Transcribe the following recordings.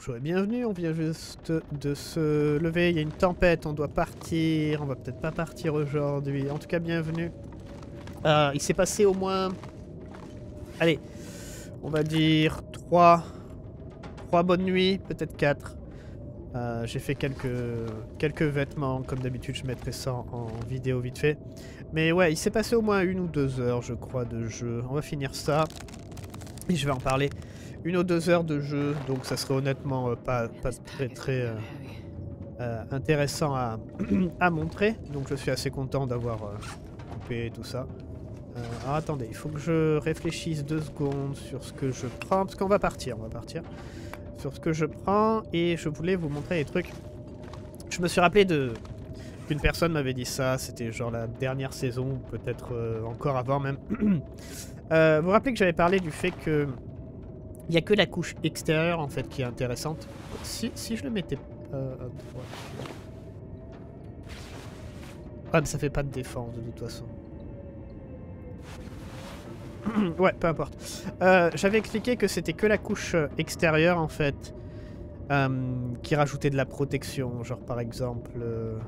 Bonjour et bienvenue, on vient juste de se lever, il y a une tempête, on doit partir, on va peut-être pas partir aujourd'hui, en tout cas bienvenue. Euh, il s'est passé au moins, allez, on va dire 3, 3 bonnes nuits, peut-être 4. Euh, J'ai fait quelques, quelques vêtements, comme d'habitude je mettrai ça en vidéo vite fait. Mais ouais, il s'est passé au moins une ou deux heures je crois de jeu, on va finir ça, et je vais en parler une ou deux heures de jeu, donc ça serait honnêtement euh, pas, très très euh, euh, intéressant à, montrer. Donc je suis assez content d'avoir coupé tout ça. attendez, il faut que je réfléchisse deux secondes sur ce que je prends, parce qu'on va partir, on va partir. Sur ce que je prends, et je voulais vous montrer les trucs. Je me suis rappelé de qu'une personne m'avait dit ça, c'était genre la dernière saison, peut-être encore avant même. vous vous rappelez que j'avais parlé du fait que il n'y a que la couche extérieure en fait qui est intéressante. Si, si je le mettais... Euh, Ah mais ça fait pas de défense de toute façon. ouais, peu importe. Euh, J'avais expliqué que c'était que la couche extérieure en fait euh, qui rajoutait de la protection. Genre par exemple... Euh...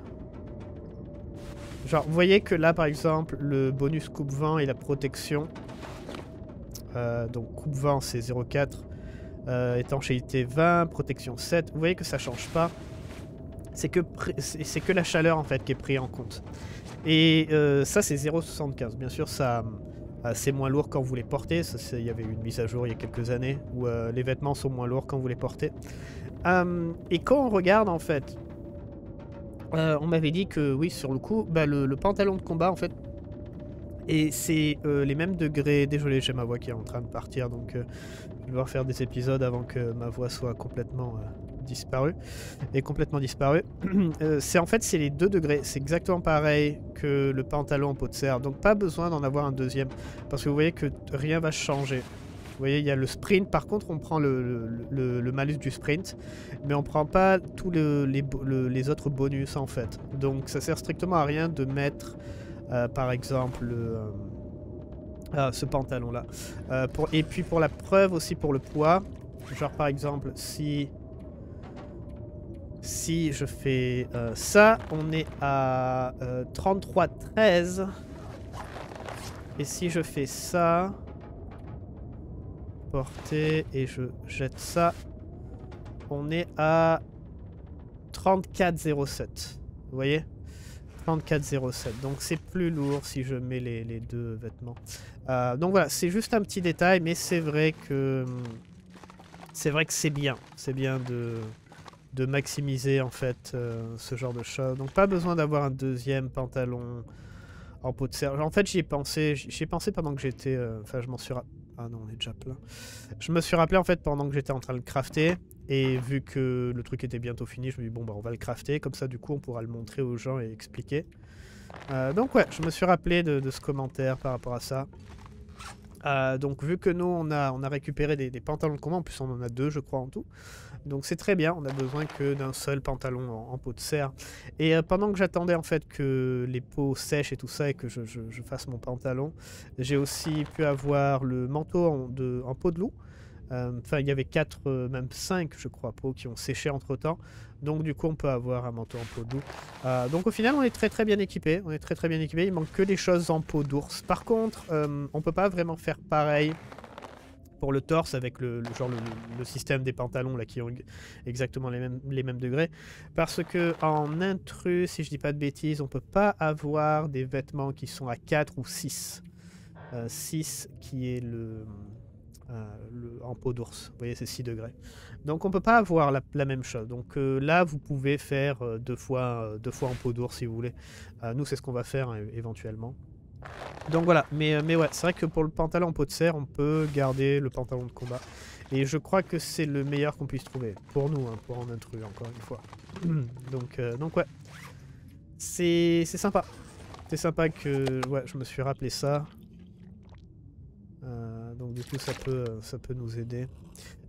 Genre vous voyez que là par exemple le bonus coupe-vent et la protection euh, donc coupe vent c'est 0,4. Euh, étanchéité 20, protection 7. Vous voyez que ça change pas. C'est que, c'est que la chaleur en fait qui est pris en compte. Et euh, ça c'est 0,75. Bien sûr ça c'est moins lourd quand vous les portez. Il y avait une mise à jour il y a quelques années où les vêtements sont moins lourds quand vous les portez. et quand on regarde en fait, on m'avait dit que oui sur le coup, bah, le, pantalon de combat en fait et c'est euh, les mêmes degrés. Désolé, j'ai ma voix qui est en train de partir, donc euh, je vais devoir faire des épisodes avant que ma voix soit complètement euh, disparue. Et complètement disparue. c'est en fait, c'est les deux degrés. C'est exactement pareil que le pantalon en peau de serre. Donc pas besoin d'en avoir un deuxième. Parce que vous voyez que rien va changer. Vous voyez, il y a le sprint. Par contre, on prend le, le, malus du sprint. Mais on prend pas tous les, les autres bonus, en fait. Donc ça sert strictement à rien de mettre... Euh, par exemple, euh, ah, ce pantalon-là. Euh, et puis pour la preuve aussi pour le poids, genre par exemple, si... Si je fais ça, on est à 33,13. Et si je fais ça, porter et je jette ça, on est à 34,07. Vous voyez? 34,07. Donc c'est plus lourd si je mets les, deux vêtements. Euh, donc voilà, c'est juste un petit détail, mais c'est vrai que c'est vrai que c'est bien. C'est bien de, de maximiser en fait euh, ce genre de choses. Donc pas besoin d'avoir un deuxième pantalon en peau de serre. En fait j'y ai pensé, j'y ai pensé pendant que j'étais... Euh, enfin je m'en suis... Ah non, on est déjà plein. Je me suis rappelé en fait pendant que j'étais en train de crafter. Et vu que le truc était bientôt fini, je me dis bon bah on va le crafter, comme ça du coup on pourra le montrer aux gens et expliquer. Euh, donc ouais, je me suis rappelé de, ce commentaire par rapport à ça. Euh, donc vu que nous on a, on a récupéré des, pantalons de combat, en plus on en a deux je crois en tout. Donc c'est très bien, on a besoin que d'un seul pantalon en, peau de serre. Et euh, pendant que j'attendais en fait que les peaux sèchent et tout ça et que je, fasse mon pantalon, j'ai aussi pu avoir le manteau en, de, peau de loup. Euh, enfin, il y avait 4, euh, même 5, je crois, peaux qui ont séché entre-temps. Donc du coup, on peut avoir un manteau en peau d'ours. Euh, donc au final, on est très très bien équipé. On est très très bien équipé. Il manque que des choses en peau d'ours. Par contre, on peut pas vraiment faire pareil pour le torse avec le, genre le, système des pantalons là qui ont exactement les mêmes, degrés parce que en intrus si je dis pas de bêtises on peut pas avoir des vêtements qui sont à 4 ou 6 6 qui est le euh, le, en peau d'ours. Vous voyez, c'est 6 degrés. Donc on peut pas avoir la, même chose. Donc euh, là, vous pouvez faire euh, deux, fois, deux fois en peau d'ours si vous voulez. nous, c'est ce qu'on va faire hein, éventuellement. Donc voilà, mais, mais ouais, c'est vrai que pour le pantalon en peau de serre, on peut garder le pantalon de combat. Et je crois que c'est le meilleur qu'on puisse trouver. Pour nous, hein, pour en intrus, encore une fois. donc, donc ouais. C'est sympa. C'est sympa que ouais, je me suis rappelé ça. Euh, donc du coup ça peut, ça peut nous aider.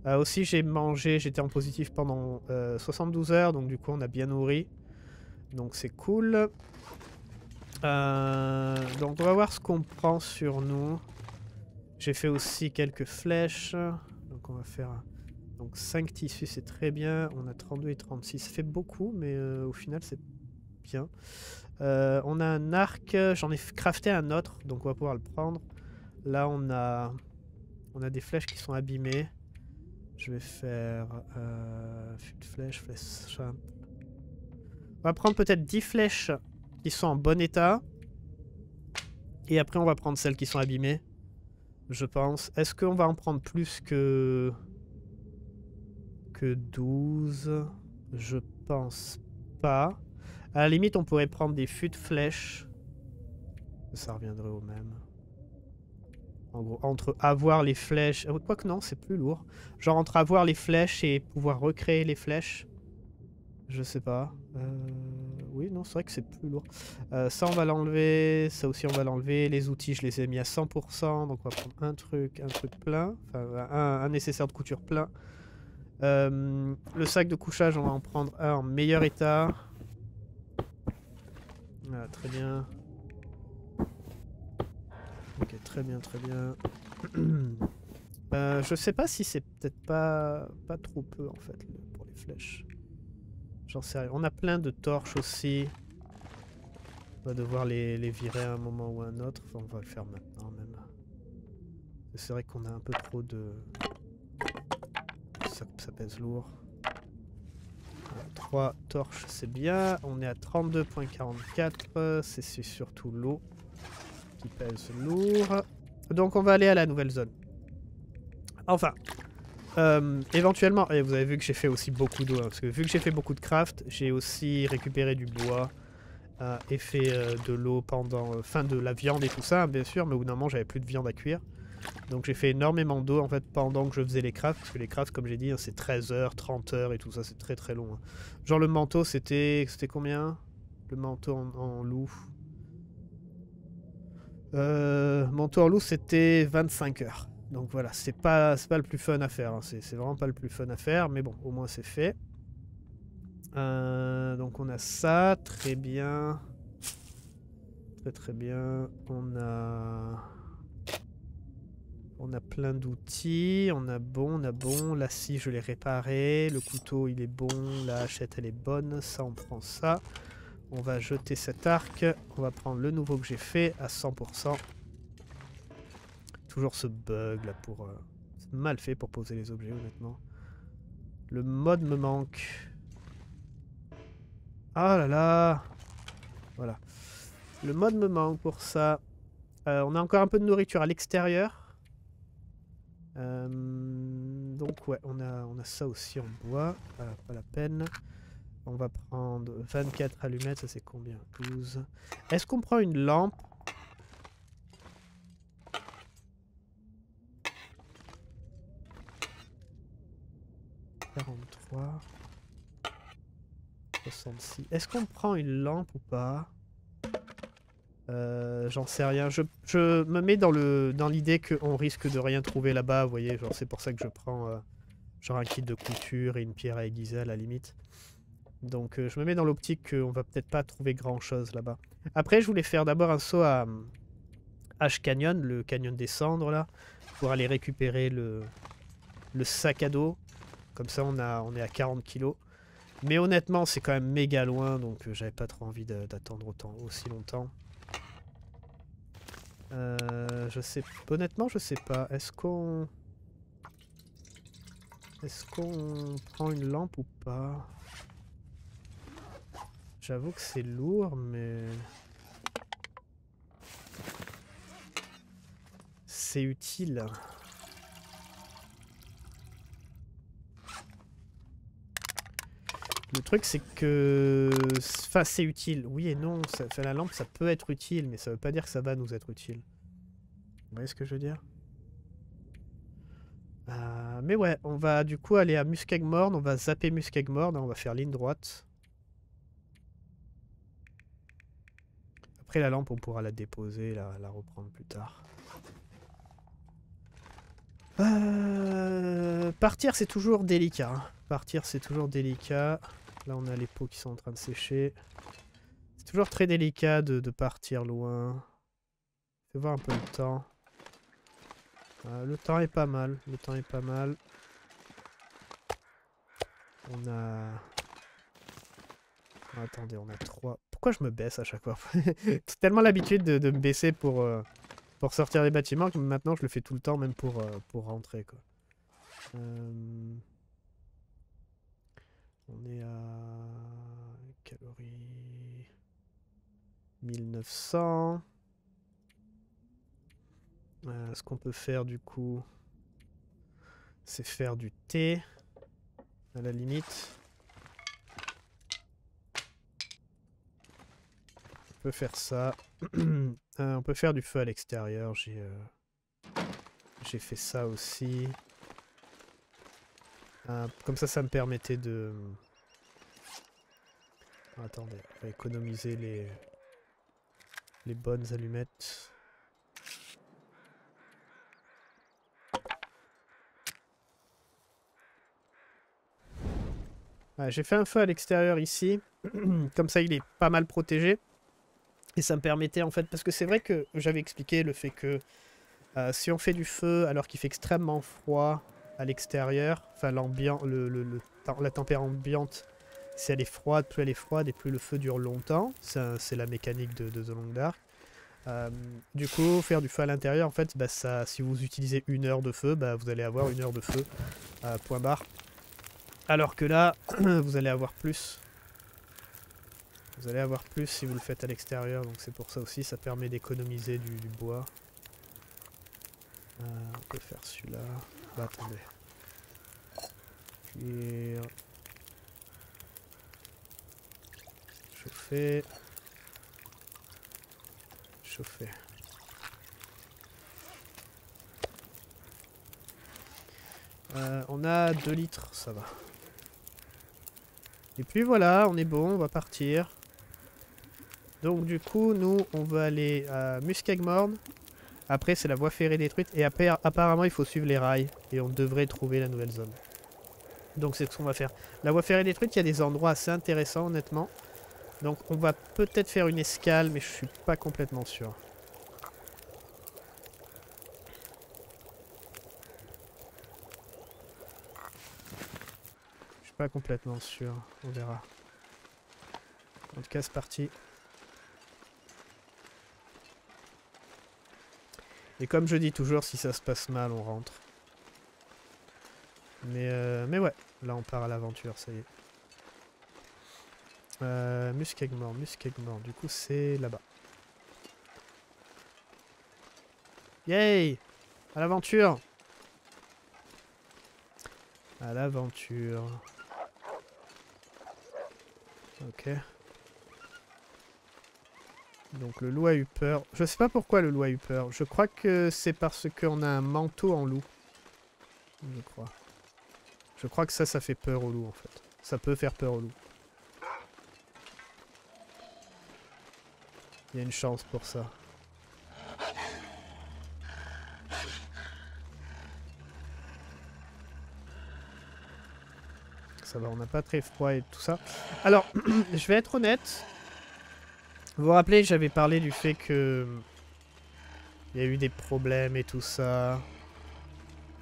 Euh, aussi j'ai mangé, j'étais en positif pendant 72 euh, heures, donc du coup on a bien nourri. Donc c'est cool. Donc on va voir ce qu'on prend sur nous. J'ai fait aussi quelques flèches. Donc on va faire Donc 5 tissus, c'est très bien. On a 32 et 36. Ça fait beaucoup, mais euh, au final, c'est bien. Euh, on a un arc. J'en ai crafté un autre, donc on va pouvoir le prendre. Là, on a, des flèches qui sont abîmées. Je vais faire... Euh, flèche, flèche... On va prendre peut-être 10 flèches qui sont en bon état. Et après, on va prendre celles qui sont abîmées. Je pense. Est-ce qu'on va en prendre plus que... Que 12 Je pense pas. À la limite, on pourrait prendre des fûts de flèches. Ça reviendrait au même. En gros, entre avoir les flèches... Euh, quoique non, c'est plus lourd. Genre entre avoir les flèches et pouvoir recréer les flèches. Je sais pas. Euh, oui, non, c'est vrai que c'est plus lourd. Euh, ça, on va l'enlever. Ça aussi, on va l'enlever. Les outils, je les ai mis à 100%. Donc, on va prendre un truc, un truc plein. Enfin, un, nécessaire de couture plein. Euh, le sac de couchage, on va en prendre un en meilleur état. Voilà, très bien. Ok, très bien, très bien. je sais pas si c'est peut-être pas, pas trop peu, en fait, pour les flèches. On a plein de torches aussi. On va devoir les, virer à un moment ou à un autre. on va le faire maintenant même. C'est vrai qu'on a un peu trop de... Ça, pèse lourd. 3 torches, c'est bien. On est à 32.44. C'est surtout l'eau qui pèse lourd. Donc on va aller à la nouvelle zone. Enfin, euh, éventuellement, vous avez vu que j'ai fait aussi beaucoup d'eau, parce que vu que j'ai fait beaucoup de craft, j'ai aussi récupéré du bois euh, et fait euh, de l'eau pendant, fin de la viande et tout ça, bien sûr, mais au bout d'un moment j'avais plus de viande à cuire. Donc j'ai fait énormément d'eau en fait pendant que je faisais les crafts, parce que les crafts comme j'ai dit, hein, c'est 13 heures, 30 heures et tout ça, c'est très très long. Hein. Genre le manteau c'était c'était combien? Le manteau en, en loup? Manteau en loup c'était 25 heures. Donc voilà, c'est pas, pas le plus fun à faire. Hein. C'est vraiment pas le plus fun à faire, mais bon, au moins c'est fait. Euh, donc on a ça, très bien. Très très bien. On a... On a plein d'outils, on a bon, on a bon. La scie, je l'ai réparé. Le couteau, il est bon. La hachette, elle est bonne. Ça, on prend ça. On va jeter cet arc. On va prendre le nouveau que j'ai fait à 100% toujours ce bug là pour... Euh, mal fait pour poser les objets honnêtement. Le mode me manque. Ah là là Voilà. Le mode me manque pour ça. Euh, on a encore un peu de nourriture à l'extérieur. Euh, donc ouais, on a, on a ça aussi en bois. pas la peine. On va prendre 24 allumettes, ça c'est combien? 12. Est-ce qu'on prend une lampe? 43. 66. Est-ce qu'on prend une lampe ou pas? Euh, J'en sais rien. Je, me mets dans l'idée qu'on risque de rien trouver là-bas, vous voyez. C'est pour ça que je prends euh, genre un kit de couture et une pierre à aiguiser à la limite. Donc euh, je me mets dans l'optique qu'on va peut-être pas trouver grand-chose là-bas. Après je voulais faire d'abord un saut à H Canyon, le canyon des cendres là, pour aller récupérer le sac à dos comme ça, on, a, on est à 40 kilos. Mais honnêtement, c'est quand même méga loin, donc euh, j'avais pas trop envie d'attendre aussi longtemps. Euh, je sais... Honnêtement, je sais pas. Est-ce qu'on... Est-ce qu'on prend une lampe ou pas? J'avoue que c'est lourd, mais... C'est utile. Le truc, c'est que... Enfin, c'est utile. Oui et non. La lampe, ça peut être utile, mais ça veut pas dire que ça va nous être utile. Vous voyez ce que je veux dire? Euh, Mais ouais, on va du coup aller à Muskegmorn. On va zapper Muskegmorn. On va faire ligne droite. Après, la lampe, on pourra la déposer, la, la reprendre plus tard. Euh, partir, c'est toujours délicat. Hein. Partir, c'est toujours délicat. Là, on a les pots qui sont en train de sécher. C'est toujours très délicat de, partir loin. Fais voir un peu le temps. le temps est pas mal. Le temps est pas mal. On a... attendez, on a trois... Pourquoi je me baisse à chaque fois? J'ai tellement l'habitude de, me baisser pour, euh, pour sortir des bâtiments que maintenant je le fais tout le temps, même pour, euh, rentrer. Quoi. Euh, on est à... Calories... 1900... ce qu'on peut faire du coup, c'est faire du thé à la limite. On peut faire ça. Euh, on peut faire du feu à l'extérieur. J'ai euh, j'ai fait ça aussi. Euh, comme ça, ça me permettait de... Attendez, on va économiser les, les bonnes allumettes. J'ai fait un feu à l'extérieur ici. Comme ça, il est pas mal protégé. Et ça me permettait en fait... Parce que c'est vrai que j'avais expliqué le fait que euh, si on fait du feu alors qu'il fait extrêmement froid à l'extérieur, enfin l'ambiance, la température ambiante, si elle est froide, plus elle est froide et plus le feu dure longtemps. C'est la mécanique de, The Long Dark. Euh, du coup, faire du feu à l'intérieur, en fait, bah, si vous utilisez une heure de feu, bah, vous allez avoir une heure de feu, euh, point barre. Alors que là, vous allez avoir plus. Vous allez avoir plus si vous le faites à l'extérieur, donc c'est pour ça aussi, ça permet d'économiser du, bois. Euh, on peut faire celui-là. Bah attendez. Chauffer. Chauffer. Euh, on a 2 litres, ça va. Et puis voilà, on est bon, on va partir. Donc du coup, nous, on va aller à Muskegmorn. Après, c'est la voie ferrée détruite. Et apparemment, il faut suivre les rails. Et on devrait trouver la nouvelle zone. Donc c'est ce qu'on va faire. La voie ferrée détruite, il y a des endroits assez intéressants, honnêtement. Donc on va peut-être faire une escale, mais je suis pas complètement sûr. pas complètement sûr. On verra. En tout cas, c'est parti. Et comme je dis toujours, si ça se passe mal, on rentre. Mais, euh, mais ouais, là on part à l'aventure, ça y est. Euh, Muskegmore, Muskegmore, du coup c'est là-bas. Yay À l'aventure À l'aventure. Ok. Donc le loup a eu peur. Je sais pas pourquoi le loup a eu peur. Je crois que c'est parce qu'on a un manteau en loup. Je crois. Je crois que ça, ça fait peur au loup en fait. Ça peut faire peur au loup. Il y a une chance pour ça. on n'a pas très froid et tout ça. Alors, je vais être honnête. Vous vous rappelez, j'avais parlé du fait que... Il y a eu des problèmes et tout ça.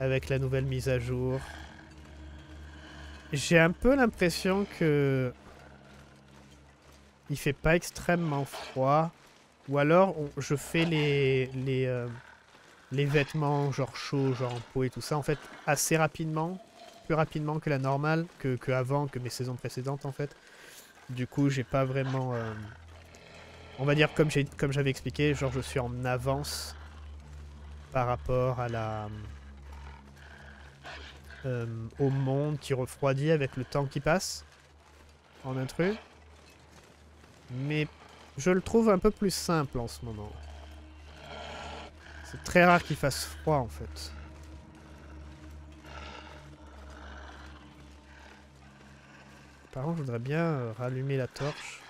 Avec la nouvelle mise à jour. J'ai un peu l'impression que... Il fait pas extrêmement froid. Ou alors, je fais les... Les, euh, les vêtements genre chauds, genre en peau et tout ça, en fait, assez rapidement plus rapidement que la normale, que, que avant, que mes saisons précédentes en fait. Du coup, j'ai pas vraiment... Euh, on va dire comme j'avais expliqué, genre je suis en avance par rapport à la... Euh, au monde qui refroidit avec le temps qui passe en intrus. Mais je le trouve un peu plus simple en ce moment. C'est très rare qu'il fasse froid en fait. Par contre, je voudrais bien euh, rallumer la torche.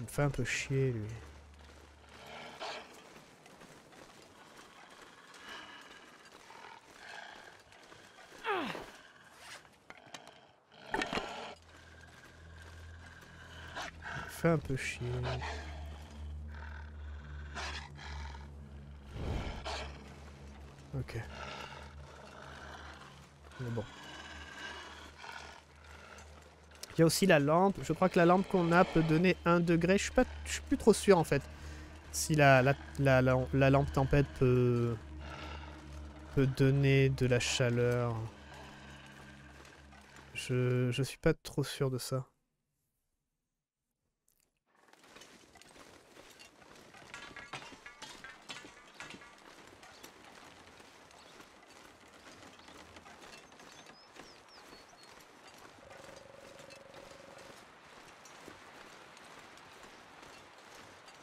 Il fait un peu chier, lui. Fait un peu chier. Ok. Mais bon. Il y a aussi la lampe. Je crois que la lampe qu'on a peut donner 1 degré. Je suis suis plus trop sûr en fait. Si la, la, la, la lampe tempête peut, peut donner de la chaleur. Je, je suis pas trop sûr de ça.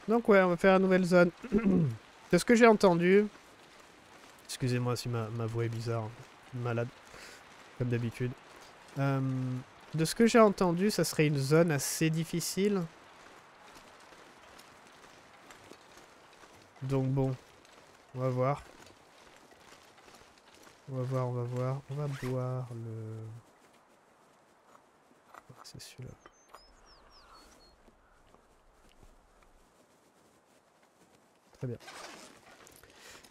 Donc ouais, on va faire la nouvelle zone. C'est ce que j'ai entendu. Excusez-moi si ma, voix est bizarre. Malade. Comme d'habitude. Euh, de ce que j'ai entendu, ça serait une zone assez difficile. Donc bon. On va voir. On va voir, on va voir. On va boire le... C'est celui-là.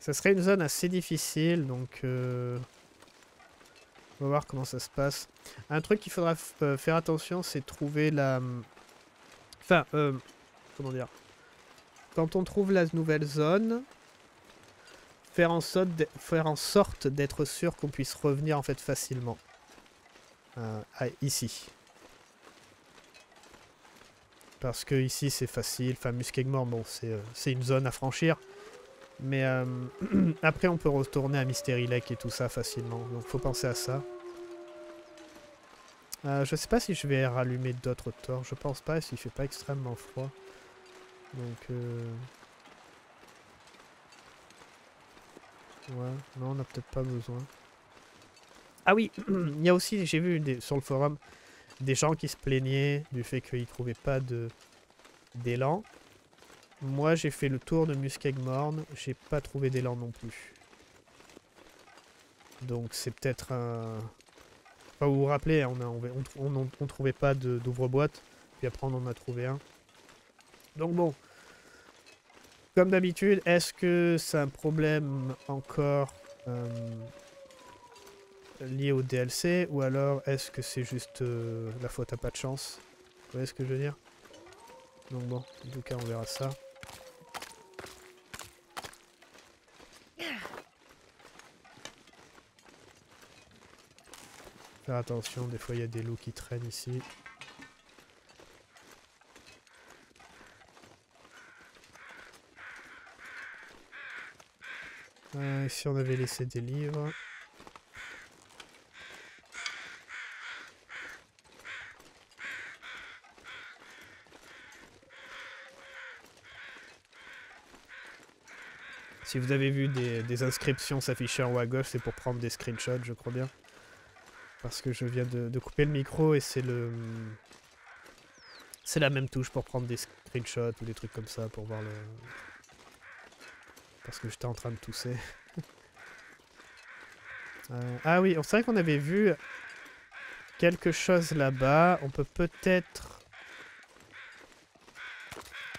Ça serait une zone assez difficile, donc... Euh, on va voir comment ça se passe. Un truc qu'il faudra euh, faire attention, c'est trouver la... Enfin, euh, comment dire Quand on trouve la nouvelle zone, faire en sorte d'être sûr qu'on puisse revenir en fait facilement. ici. Parce que ici c'est facile, enfin Muskegmore, bon c'est une zone à franchir. Mais euh, après, on peut retourner à Mystery Lake et tout ça facilement. Donc, faut penser à ça. Euh, je sais pas si je vais rallumer d'autres torches. Je pense pas, s'il fait pas extrêmement froid. Donc, euh... Ouais, non, on n'a peut-être pas besoin. Ah oui, il y a aussi, j'ai vu des, sur le forum, des gens qui se plaignaient du fait qu'ils trouvaient pas d'élan. Moi, j'ai fait le tour de Muskegmorn. J'ai pas trouvé d'élan non plus. Donc, c'est peut-être un... Enfin, vous vous rappelez, on, on, trouvait pas d'ouvre-boîte. Puis après, on en a trouvé un. Donc bon. Comme d'habitude, est-ce que c'est un problème encore euh, lié au DLC Ou alors est-ce que c'est juste euh, la faute à pas de chance? Vous voyez ce que je veux dire? Donc bon, en tout cas, on verra ça. Faire attention, des fois il y a des loups qui traînent ici. Euh, ici on avait laissé des livres. Si vous avez vu des, inscriptions s'afficher en haut à gauche, c'est pour prendre des screenshots, je crois bien. Parce que je viens de, couper le micro et c'est le... C'est la même touche pour prendre des screenshots ou des trucs comme ça pour voir le... Parce que j'étais en train de tousser. Euh, ah oui, c'est vrai qu'on avait vu quelque chose là-bas. On peut peut-être...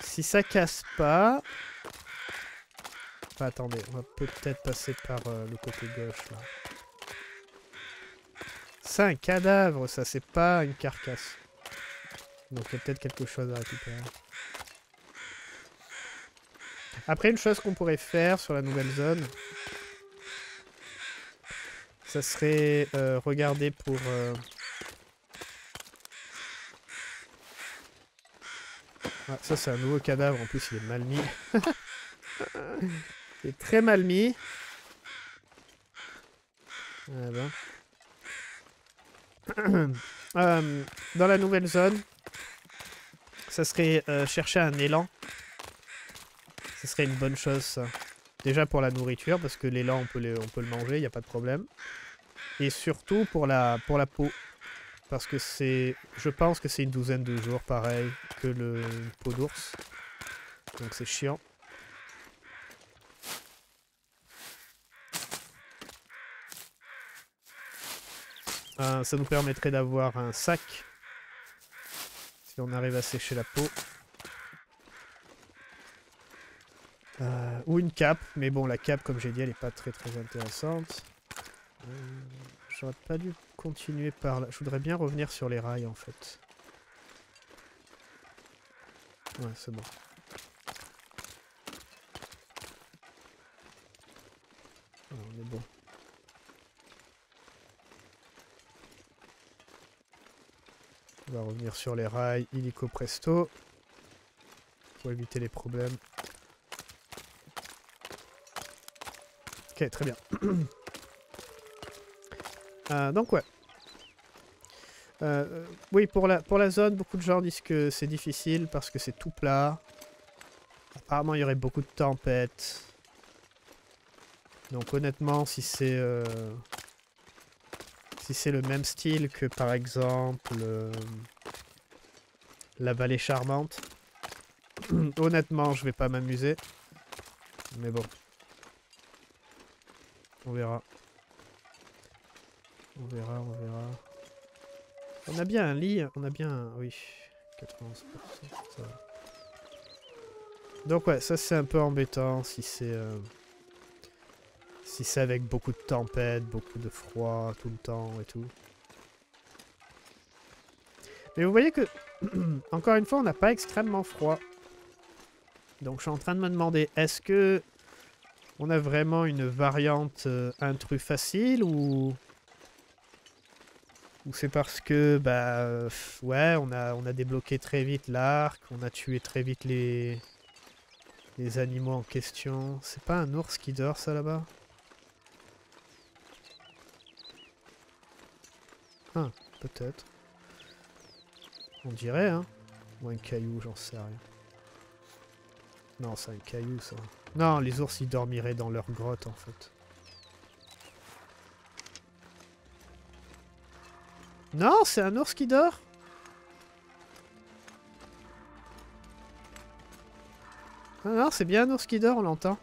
Si ça casse pas... attendez, on va peut-être passer par euh, le côté gauche là. C'est un cadavre, ça, c'est pas une carcasse. Donc il y a peut-être quelque chose à récupérer. Après, une chose qu'on pourrait faire sur la nouvelle zone, ça serait euh, regarder pour... Euh, ah, ça c'est un nouveau cadavre, en plus il est mal mis. il est très mal mis. Ah ben. Euh, dans la nouvelle zone, ça serait euh, chercher un élan. Ce serait une bonne chose. Déjà pour la nourriture, parce que l'élan, on, peut on peut le manger, il n'y a pas de problème. Et surtout pour la, pour la peau. Parce que c'est... Je pense que c'est une douzaine de jours, pareil, que le peau d'ours. Donc c'est chiant. Euh, ça nous permettrait d'avoir un sac. Si on arrive à sécher la peau. Euh, ou une cape, mais bon, la cape, comme j'ai dit, elle n'est pas très très intéressante. Euh, j'aurais pas dû continuer par là. Je voudrais bien revenir sur les rails, en fait. Ouais, c'est bon. Ah, on est bon. On va revenir sur les rails illico presto. Pour éviter les problèmes. Ok, très bien. Euh, donc ouais. Euh, oui, pour la, pour la zone, beaucoup de gens disent que c'est difficile parce que c'est tout plat. Apparemment, il y aurait beaucoup de tempêtes. Donc honnêtement, si c'est... Euh, si c'est le même style que par exemple... la vallée charmante. honnêtement, je vais pas m'amuser. Mais bon. On verra. On verra, on verra. On a bien un lit, on a bien... Oui, 91%. Donc ouais, ça c'est un peu embêtant si c'est... Euh, si c'est avec beaucoup de tempêtes, beaucoup de froid tout le temps et tout. Mais vous voyez que, encore une fois, on n'a pas extrêmement froid. Donc je suis en train de me demander, est-ce que on a vraiment une variante euh, intrus facile ou... Ou c'est parce que, bah, ouais, on a, on a débloqué très vite l'arc, on a tué très vite les, les animaux en question. C'est pas un ours qui dort, ça, là-bas? Ah, peut-être. On dirait, hein. Ou un caillou, j'en sais rien. Non, c'est un caillou, ça. Non, les ours, ils dormiraient dans leur grotte, en fait. Non, c'est un ours qui dort Non, non, c'est bien un ours qui dort, on l'entend.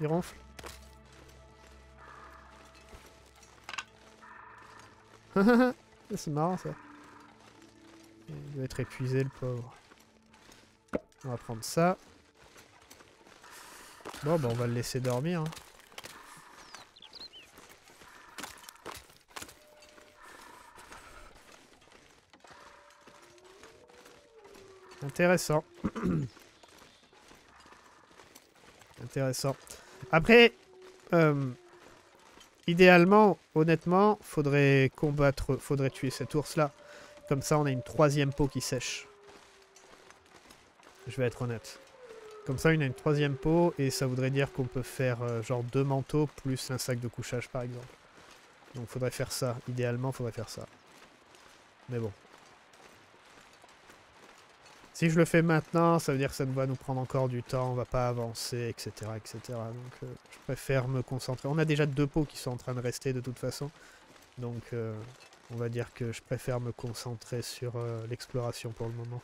Il ronfle. c'est marrant, ça. Il doit être épuisé, le pauvre. On va prendre ça. Bon, bah on va le laisser dormir. Hein. Intéressant. Intéressant. Après, euh, idéalement, honnêtement, faudrait combattre, faudrait tuer cet ours-là. Comme ça, on a une troisième peau qui sèche. Je vais être honnête. Comme ça, on a une troisième peau et ça voudrait dire qu'on peut faire euh, genre deux manteaux plus un sac de couchage, par exemple. Donc, faudrait faire ça. Idéalement, faudrait faire ça. Mais bon. Si je le fais maintenant, ça veut dire que ça va nous prendre encore du temps, on va pas avancer, etc. etc. Donc euh, je préfère me concentrer. On a déjà deux pots qui sont en train de rester de toute façon. Donc euh, on va dire que je préfère me concentrer sur euh, l'exploration pour le moment.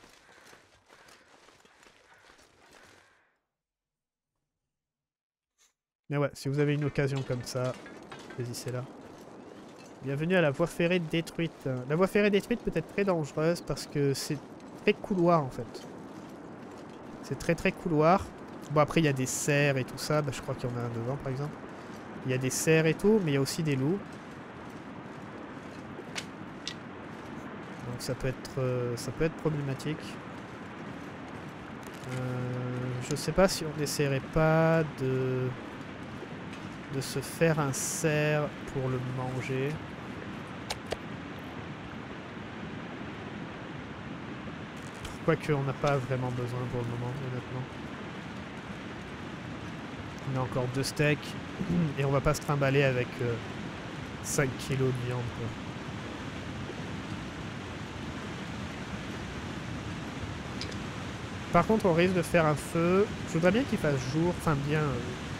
Mais ouais, si vous avez une occasion comme ça, saisissez là. Bienvenue à la voie ferrée détruite. La voie ferrée détruite peut être très dangereuse parce que c'est couloir en fait. C'est très très couloir. Bon après il y a des cerfs et tout ça, bah, je crois qu'il y en a un devant par exemple. Il y a des cerfs et tout, mais il y a aussi des loups. Donc ça peut être, euh, ça peut être problématique. Euh, je sais pas si on n'essaierait pas de, de se faire un cerf pour le manger. Quoique, on n'a pas vraiment besoin pour le moment, honnêtement. On a encore deux steaks. Et on va pas se trimballer avec 5 euh, kilos de viande, Par contre, on risque de faire un feu. Je voudrais bien qu'il fasse jour, enfin bien,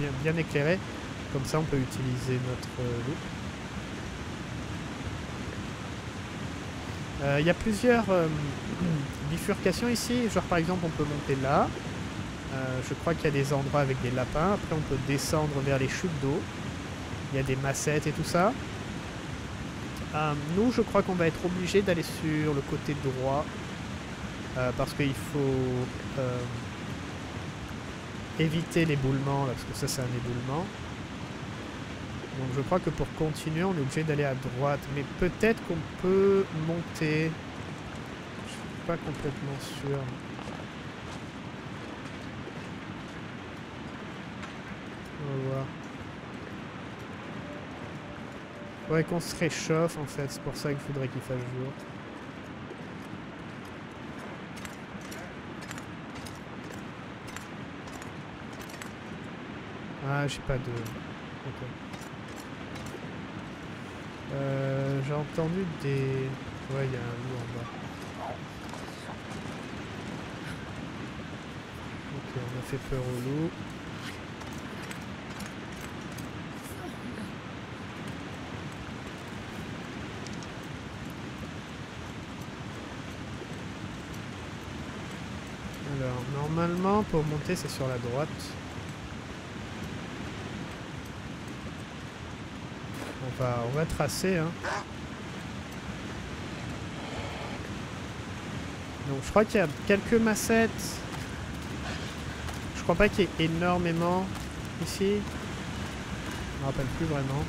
bien, bien éclairé. Comme ça, on peut utiliser notre euh, Il euh, y a plusieurs euh, bifurcations ici. Genre par exemple on peut monter là. Euh, je crois qu'il y a des endroits avec des lapins. Après on peut descendre vers les chutes d'eau. Il y a des massettes et tout ça. nous je crois qu'on va être obligé d'aller sur le côté droit. parce qu'il faut éviter l'éboulement. Parce que ça c'est un éboulement. Donc je crois que pour continuer, on est obligé d'aller à droite. Mais peut-être qu'on peut monter. Je suis pas complètement sûr. On va voir. Faudrait qu'on se réchauffe en fait, c'est pour ça qu'il faudrait qu'il fasse jour. Ah, j'ai pas de... Euh, j'ai entendu des... Ouais, il y a un loup en bas. Ok, on a fait peur au loup. Alors, normalement, pour monter, c'est sur la droite. On va, tracer, hein. Donc, je crois qu'il y a quelques massettes. Je crois pas qu'il y ait énormément ici. Je me rappelle plus vraiment.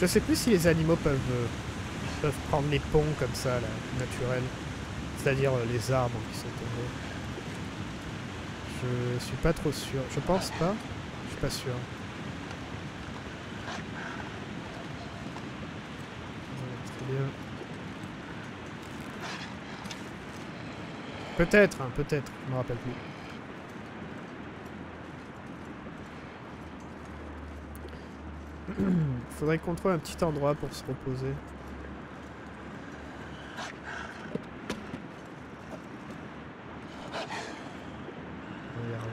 Je sais plus si les animaux peuvent, euh, peuvent prendre les ponts comme ça, là, naturels. C'est-à-dire euh, les arbres qui sont tombés. Je suis pas trop sûr. Je pense pas. Je suis pas sûr. Ouais. Peut-être, hein, peut-être. Je me rappelle plus. Faudrait qu'on trouve un petit endroit pour se reposer. Il y a rien.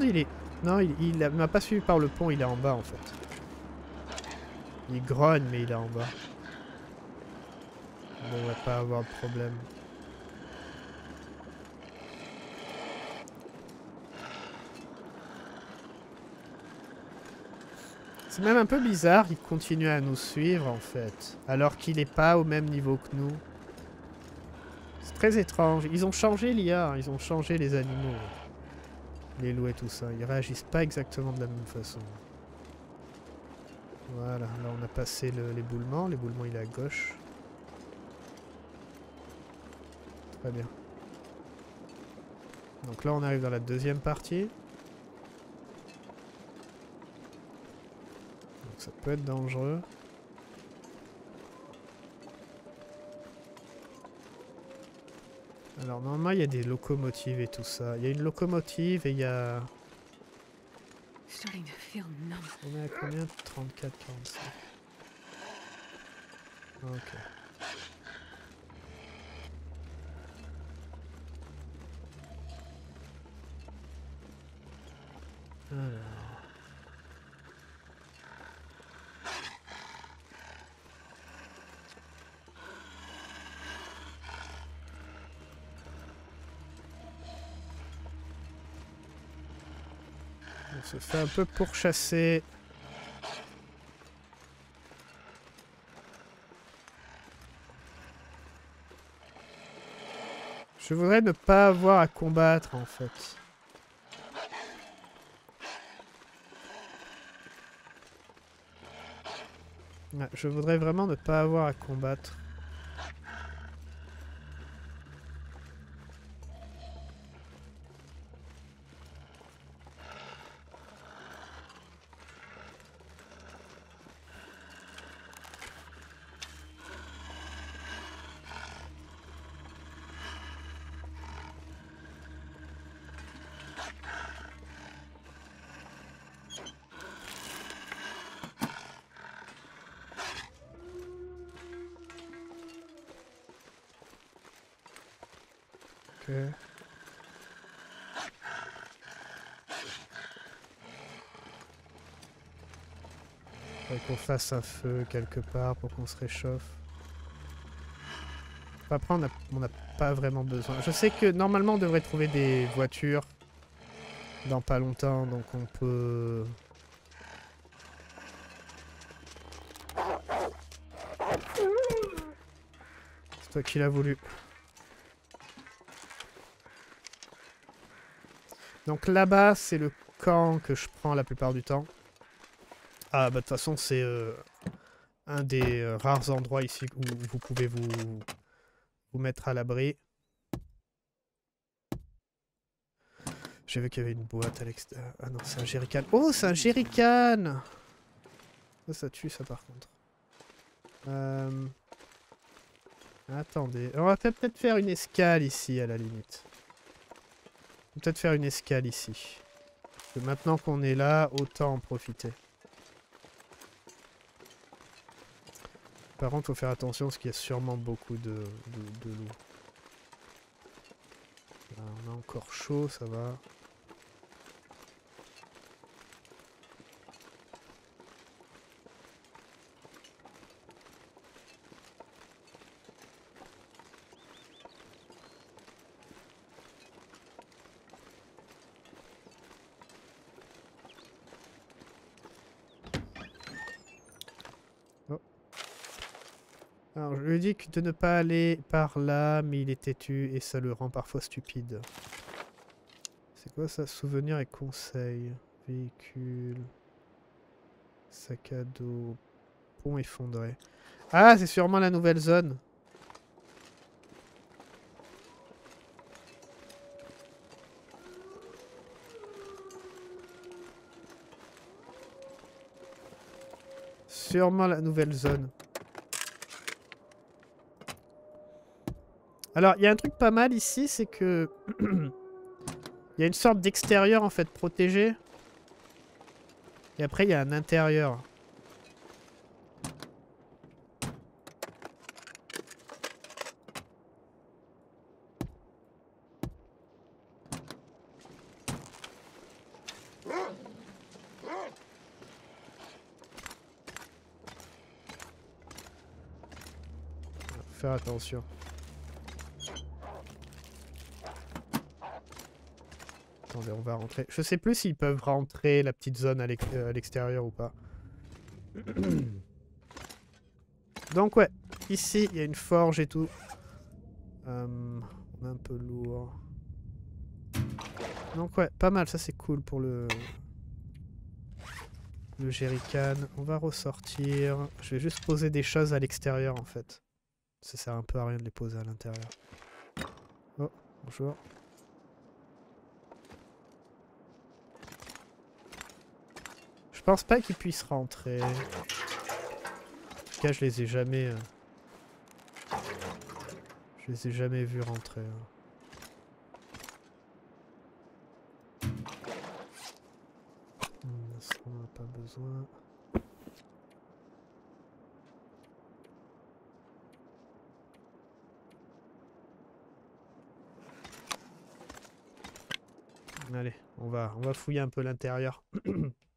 Il est... Non, il, m'a pas suivi par le pont, il est en bas en fait. Il grogne, mais il est en bas. Bon, on va pas avoir de problème. C'est même un peu bizarre qu'il continue à nous suivre en fait, alors qu'il n'est pas au même niveau que nous. C'est très étrange. Ils ont changé l'IA, ils ont changé les animaux. Les loups et tout ça. Ils réagissent pas exactement de la même façon. Voilà, là on a passé le- l'éboulement. L'éboulement il est à gauche. Très bien. Donc là on arrive dans la deuxième partie. Donc ça peut être dangereux. Alors normalement il y a des locomotives et tout ça. Il y a une locomotive et il y a... On est à combien 34, 45. Ok. Alors. Se fait un peu pourchasser. Je voudrais ne pas avoir à combattre en fait. Ouais, je voudrais vraiment ne pas avoir à combattre. Ok. Qu'on fasse un feu quelque part pour qu'on se réchauffe. Après, on n'a on n'a pas vraiment besoin. Je sais que normalement, on devrait trouver des voitures dans pas longtemps, donc on peut... C'est toi qui l'as voulu. Donc là-bas, c'est le camp que je prends la plupart du temps. Ah bah de toute façon c'est euh, un des euh, rares endroits ici où vous pouvez vous, vous mettre à l'abri. J'ai vu qu'il y avait une boîte à l'extérieur. Ah non, c'est un jerrycan. Oh, c'est un jerrycan Ça, tue ça par contre. Euh, Attendez, on va peut-être faire une escale ici à la limite. Peut-être faire une escale ici. Maintenant qu'on est là, autant en profiter. Par contre, faut faire attention parce qu'il y a sûrement beaucoup de, de, loups. On a encore chaud, ça va. De ne pas aller par là, mais il est têtu et ça le rend parfois stupide. C'est quoi ça? Souvenir et conseil. Véhicule. Sac à dos. Pont effondré. Ah, c'est sûrement la nouvelle zone. Sûrement la nouvelle zone. Alors, il y a un truc pas mal ici, c'est que... Il y a une sorte d'extérieur, en fait, protégé. Et après, il y a un intérieur. Faire attention. On va rentrer. Je sais plus s'ils peuvent rentrer la petite zone à euh, l'extérieur ou pas. Donc ouais, ici il y a une forge et tout. Euh, on est un peu lourd. Donc ouais, pas mal, ça c'est cool pour le... Le jerrycan. On va ressortir. Je vais juste poser des choses à l'extérieur en fait. Ça sert un peu à rien de les poser à l'intérieur. Oh, bonjour. Pense pas qu'ils puissent rentrer. En tout cas, je les ai jamais... euh, Je les ai jamais vus rentrer. hein. Hmm, on en a pas besoin? Allez, on va, on va fouiller un peu l'intérieur.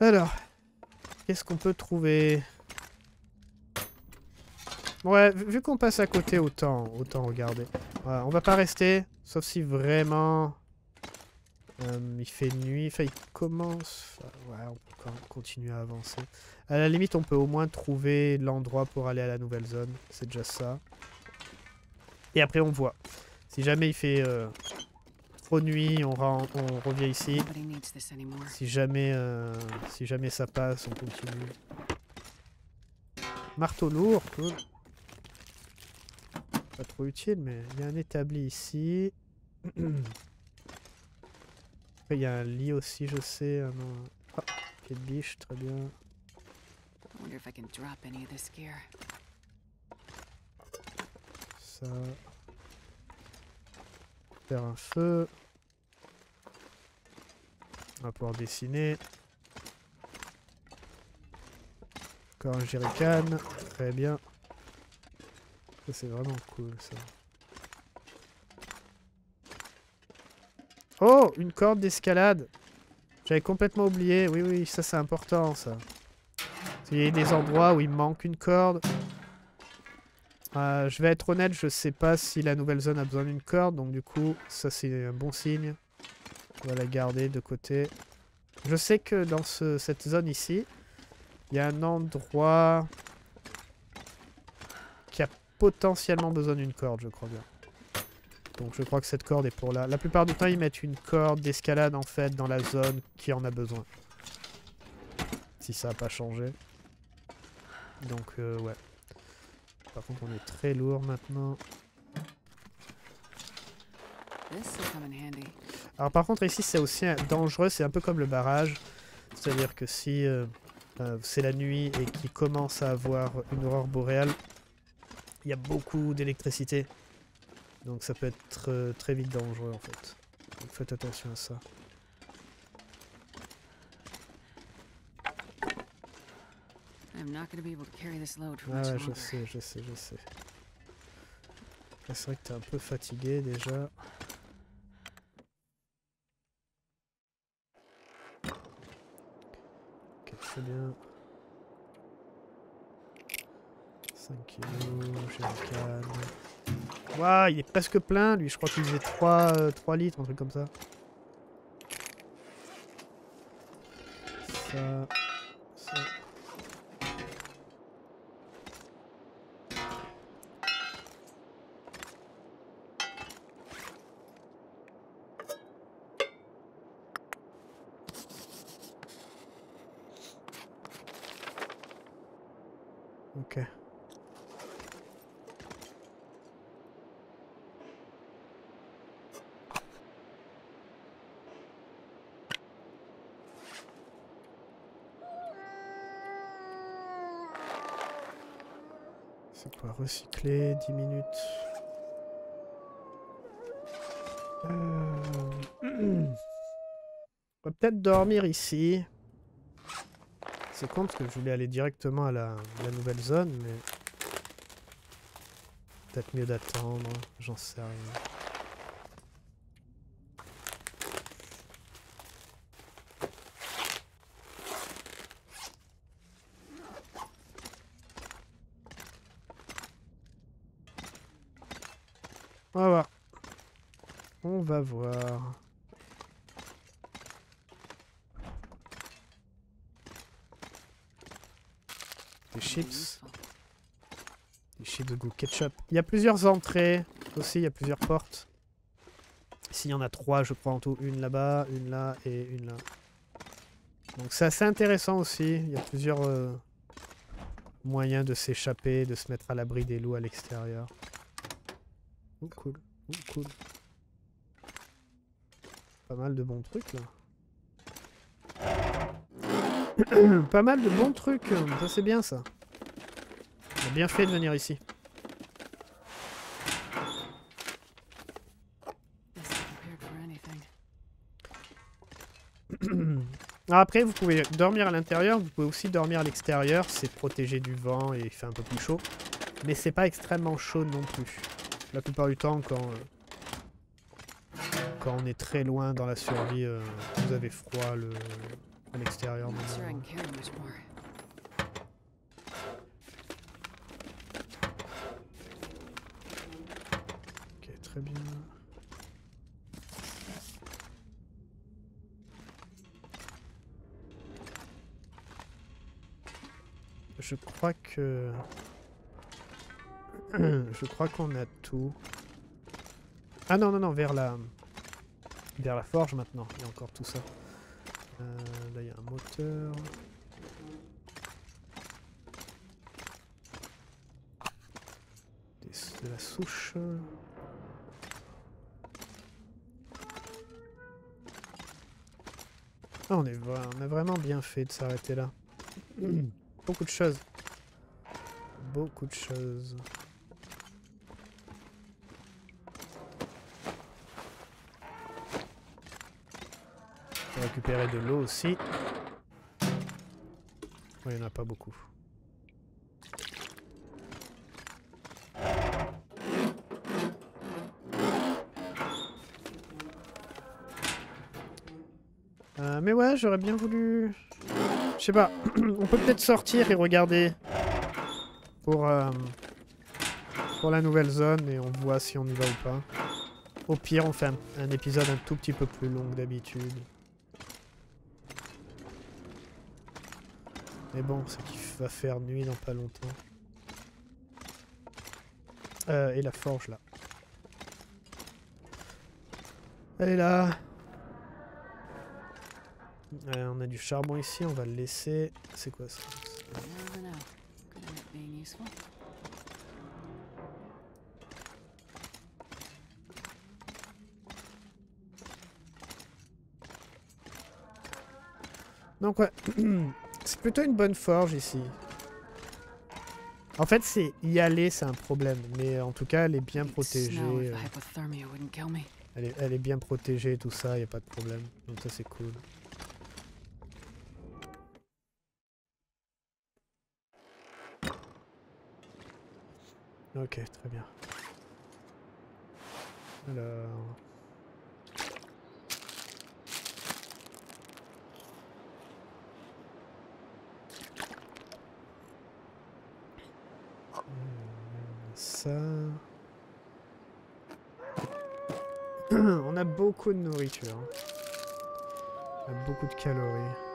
Alors, qu'est-ce qu'on peut trouver? Ouais, vu qu'on passe à côté, autant, regarder. On va pas rester, sauf si vraiment euh, il fait nuit. Enfin, il commence. ouais, on peut continuer à avancer. À la limite, on peut au moins trouver l'endroit pour aller à la nouvelle zone. C'est déjà ça. Et après, on voit. Si jamais il fait euh, trop nuit, on, on revient ici. Si jamais, euh, si jamais ça passe, on continue. Marteau lourd, cool. Pas trop utile, mais il y a un établi ici. Après, il y a un lit aussi, je sais. Un, ah, pied de biche, très bien. I Faire un feu. On va pouvoir dessiner. Encore un jerrycan. Très bien. Ça c'est vraiment cool ça. Oh Une corde d'escalade J'avais complètement oublié. Oui oui, ça c'est important ça. Il y a des endroits où il manque une corde. Euh, je vais être honnête, je sais pas si la nouvelle zone a besoin d'une corde, donc du coup, ça c'est un bon signe. On va la garder de côté. Je sais que dans ce- cette zone ici, il y a un endroit qui a potentiellement besoin d'une corde, je crois bien. Donc je crois que cette corde est pour là. La plupart du temps, ils mettent une corde d'escalade en fait dans la zone qui en a besoin. Si ça n'a pas changé. Donc euh, ouais. Par contre, on est très lourd maintenant. Alors par contre ici c'est aussi dangereux, c'est un peu comme le barrage. C'est-à-dire que si euh, euh, c'est la nuit et qu'il commence à avoir une aurore boréale, il y a beaucoup d'électricité. Donc ça peut être euh, très vite dangereux en fait. Donc faites attention à ça. Ah ouais, je sais, je sais, je sais. Là, C'est vrai que t'es un peu fatigué déjà. Ok, très bien. 5 kilos, canne. Waouh, il est presque plein lui, je crois qu'il faisait 3, 3 litres, un truc comme. Ça, ça. Ok. C'est recycler 10 minutes Euh, On va peut-être dormir ici. C'est con parce que je voulais aller directement à la nouvelle zone, mais... Peut-être mieux d'attendre, j'en sais rien. On va voir. On va voir. Des Something chips. useful. Des Il y a plusieurs entrées aussi, il y a plusieurs portes. Ici, il y en a trois, je crois, en tout. Une là-bas, une là et une là. Donc c'est assez intéressant aussi. Il y a plusieurs euh, moyens de s'échapper, de se mettre à l'abri des loups à l'extérieur. Oh, cool. Oh, cool. Pas mal de bons trucs, là. Pas mal de bons trucs. Ça, c'est bien, ça. On a bien fait de venir ici. Après, vous pouvez dormir à l'intérieur, vous pouvez aussi dormir à l'extérieur. C'est protégé du vent et il fait un peu plus chaud. Mais c'est pas extrêmement chaud non plus. La plupart du temps, quand, euh, quand on est très loin dans la survie, euh, vous avez froid le, à l'extérieur. Ok, très bien. Je crois que... Je crois qu'on a tout. Ah non, non, non, vers la... Vers la forge maintenant, il y a encore tout ça. Euh, là, il y a un moteur. De la souche. Ah, on, est, on a vraiment bien fait de s'arrêter là. Beaucoup de choses. Beaucoup de choses. On va récupérer de l'eau aussi. Ouais, il n'y en a pas beaucoup. Euh, mais ouais, j'aurais bien voulu... Je sais pas, on peut peut-être sortir et regarder pour, euh, pour la nouvelle zone et on voit si on y va ou pas. Au pire, on fait un, un épisode un tout petit peu plus long que d'habitude. Mais bon, c'est qu'il va faire nuit dans pas longtemps. Euh, et la forge là. Elle est là. Ouais, on a du charbon ici, on va le laisser. C'est quoi ça. Donc ouais, c'est plutôt une bonne forge ici. En fait, c'est y aller, c'est un problème. Mais en tout cas, elle est bien protégée. euh. Elle est, elle est bien protégée, tout ça, y a pas de problème. Donc ça, c'est cool. Ok, très bien. Alors... Ça... On a beaucoup de nourriture. beaucoup de calories.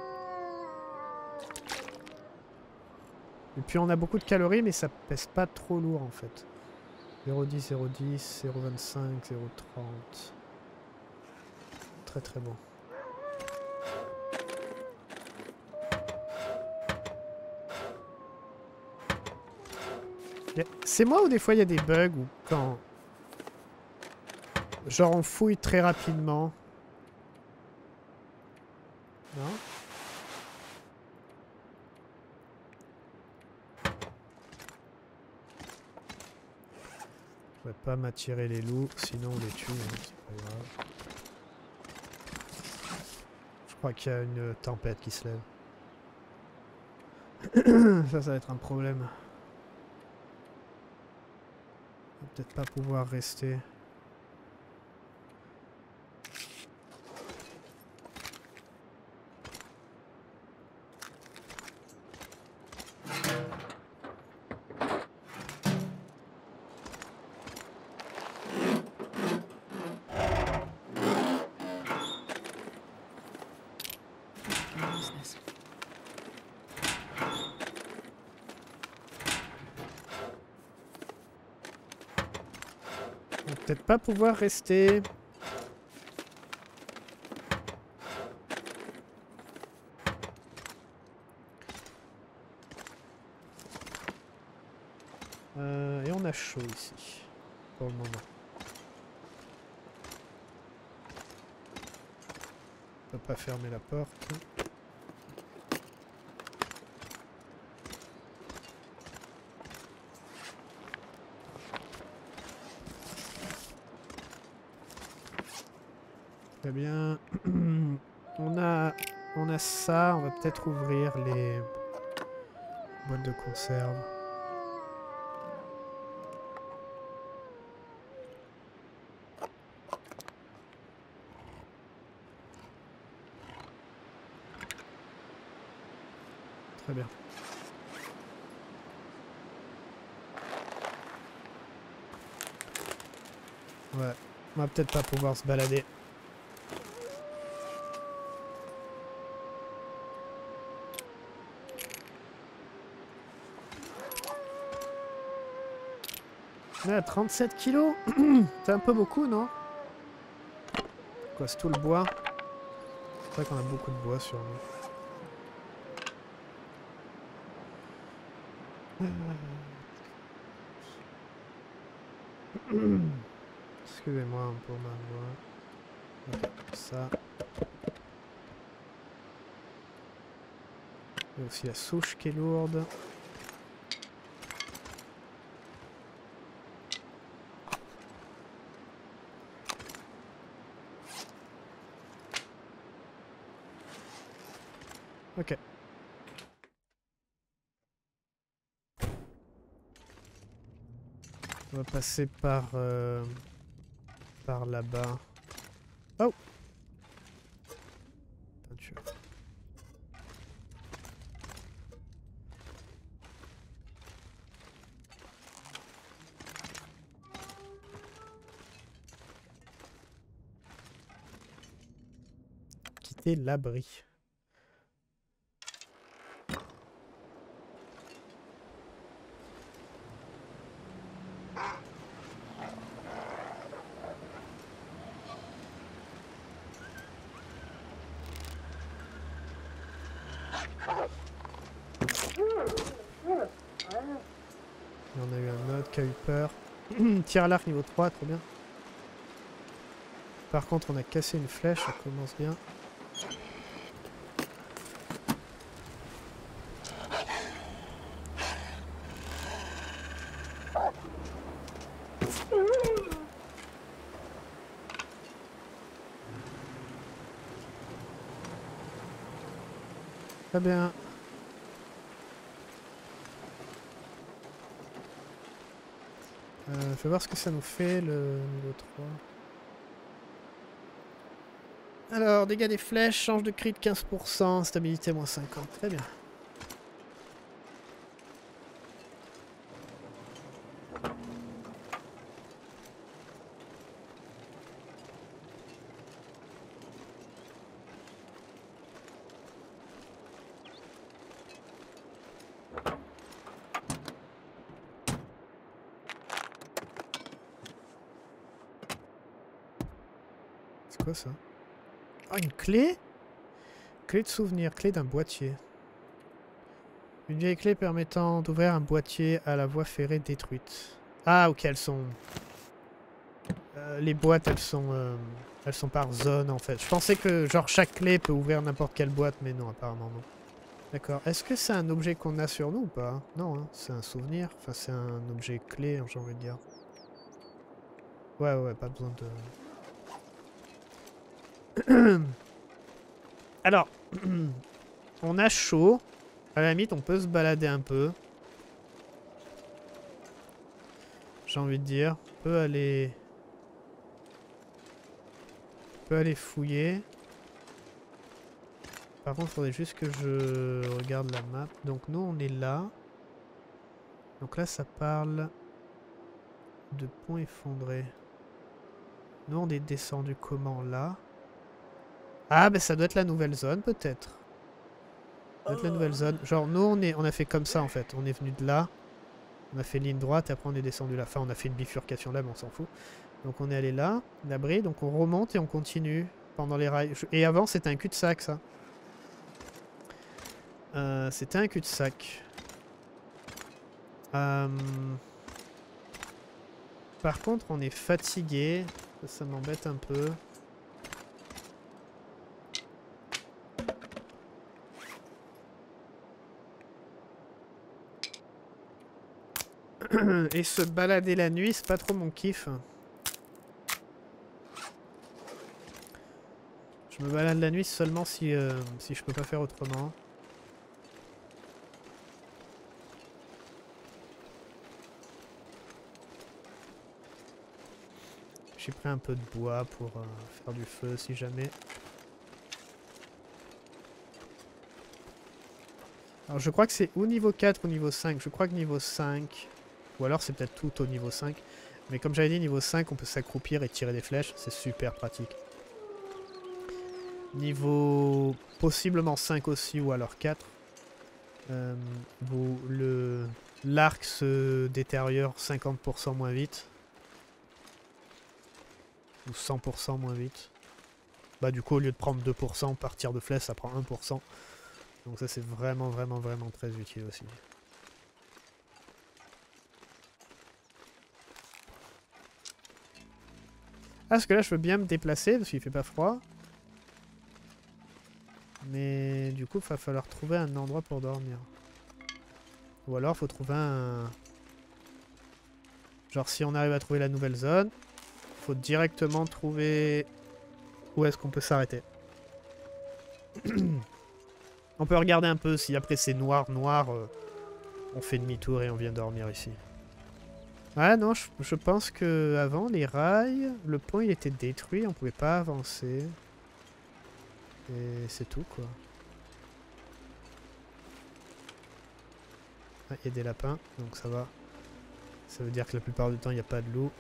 Et puis on a beaucoup de calories, mais ça pèse pas trop lourd en fait. 0,10, 0,10, 0,25, 0,30. Très très bon. C'est moi ou des fois il y a des bugs ou quand... Genre on fouille très rapidement. Non? Pas m'attirer les loups, sinon on les tue, hein, c'est pas grave. Je crois qu'il y a une tempête qui se lève. ça, ça va être un problème. Peut-être pas pouvoir rester. Pas pouvoir rester. Euh, et on a chaud ici, pour le moment. On pas fermer la porte. Très bien. on a, on a ça. On va peut-être ouvrir les boîtes de conserve. Très bien. Ouais, on va peut-être pas pouvoir se balader. Ah, 37 kilos C'est un peu beaucoup, non? Quoi, c'est tout le bois C'est vrai qu'on a beaucoup de bois sur nous. Excusez-moi pour ma voix. Ça. Il y a aussi la souche qui est lourde. Passer par euh, par là-bas. Oh. Quitter l'abri. Il y en a eu un autre qui a eu peur. Tir à l'arc niveau 3, trop bien. Par contre, on a cassé une flèche, ça commence bien. Très bien. Euh, fais voir ce que ça nous fait le niveau 3. Alors, dégâts des flèches, change de crit de 15%, stabilité moins 50. Très bien. C'est quoi ça Ah, une clé Clé de souvenir, clé d'un boîtier. Une vieille clé permettant d'ouvrir un boîtier à la voie ferrée détruite. Ah, ok, elles sont... Euh, les boîtes, elles sont... euh, elles sont par zone, en fait. Je pensais que, genre, chaque clé peut ouvrir n'importe quelle boîte, mais non, apparemment non. D'accord. Est-ce que c'est un objet qu'on a sur nous ou pas? Non, hein, c'est un souvenir. Enfin, c'est un objet clé, j'ai envie de dire. Ouais, ouais, pas besoin de... Alors, on a chaud. À la limite, on peut se balader un peu. J'ai envie de dire. On peut aller... On peut aller fouiller. Par contre, il faudrait juste que je regarde la map. Donc nous, on est là. Donc là, ça parle de pont effondré. Nous, on est descendu comment? Là Ah, ben ça doit être la nouvelle zone, peut-être. Ça doit être la nouvelle zone. Genre, nous, on, est, a fait comme ça, en fait. On est venu de là. On a fait ligne droite et après on est descendu là. Enfin, on a fait une bifurcation là, mais on s'en fout. Donc on est allé là, l'abri. Donc on remonte et on continue pendant les rails. Et avant, c'était un cul-de-sac, ça. Euh, c'était un cul-de-sac. Euh, Par contre, on est fatigué. Ça m'embête un peu. Et se balader la nuit, c'est pas trop mon kiff. Je me balade la nuit seulement si, euh, si je peux pas faire autrement. J'ai pris un peu de bois pour euh, faire du feu si jamais. Alors je crois que c'est ou niveau 4 ou niveau 5. Je crois que niveau 5. Ou alors c'est peut-être tout au niveau 5. Mais comme j'avais dit, niveau 5, on peut s'accroupir et tirer des flèches. C'est super pratique. Niveau possiblement 5 aussi ou alors 4. euh, le l'arc se détériore 50% moins vite. Ou 100% moins vite. Bah du coup au lieu de prendre 2% par tir de flèche ça prend 1%. Donc ça c'est vraiment vraiment vraiment très utile aussi. Ah parce que là je veux bien me déplacer parce qu'il fait pas froid. Mais du coup il va falloir trouver un endroit pour dormir. Ou alors faut trouver un... Genre si on arrive à trouver la nouvelle zone, faut directement trouver où est-ce qu'on peut s'arrêter. on peut regarder un peu si après c'est noir, noir, euh, on fait demi-tour et on vient dormir ici. Ah non, je, pense que avant les rails, le pont il était détruit, on pouvait pas avancer. Et c'est tout quoi. Ah, il y a des lapins, donc ça va. Ça veut dire que la plupart du temps il n'y a pas de loup.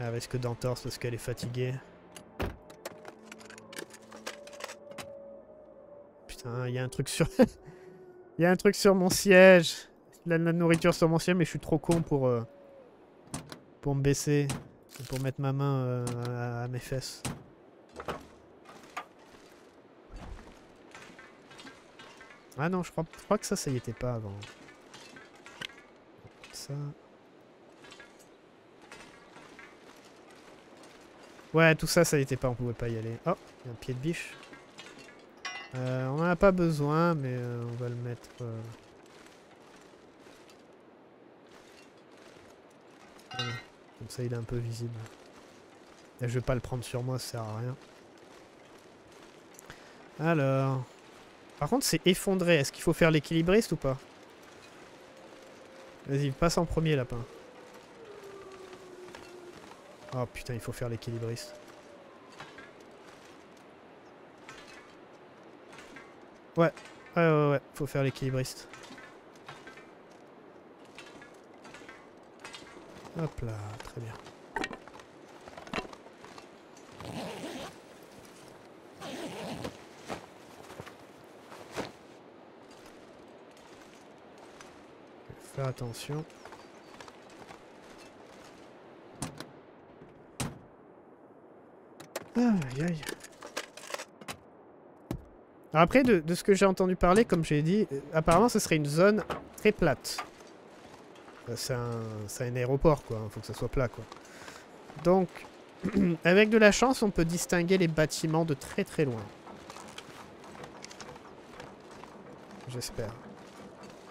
Elle risque d'entorse parce qu'elle est fatiguée? Putain, il y a un truc sur... Il y a un truc sur mon siège. La, la nourriture sur mon siège, mais je suis trop con pour... euh, pour me baisser. Pour mettre ma main euh, à, mes fesses. Ah non, je crois, que ça, ça y était pas avant. Ça... Ouais, tout ça, ça y était pas, on pouvait pas y aller. Oh, y a un pied de biche. Euh, on en a pas besoin, mais euh, on va le mettre... euh. Comme ça, il est un peu visible. Je vais pas le prendre sur moi, ça sert à rien. Alors... Par contre, c'est effondré. Est-ce qu'il faut faire l'équilibriste ou pas? Vas-y, passe en premier, lapin. Oh putain, il faut faire l'équilibriste. Ouais, ouais, ouais, ouais, faut faire l'équilibriste. Hop là, très bien. Faire attention. Aïe aïe. Alors Après, de, ce que j'ai entendu parler, comme j'ai dit, euh, apparemment ce serait une zone très plate. Euh, C'est un, un aéroport, quoi. Il faut que ça soit plat, quoi. Donc, avec de la chance, on peut distinguer les bâtiments de très très loin. J'espère.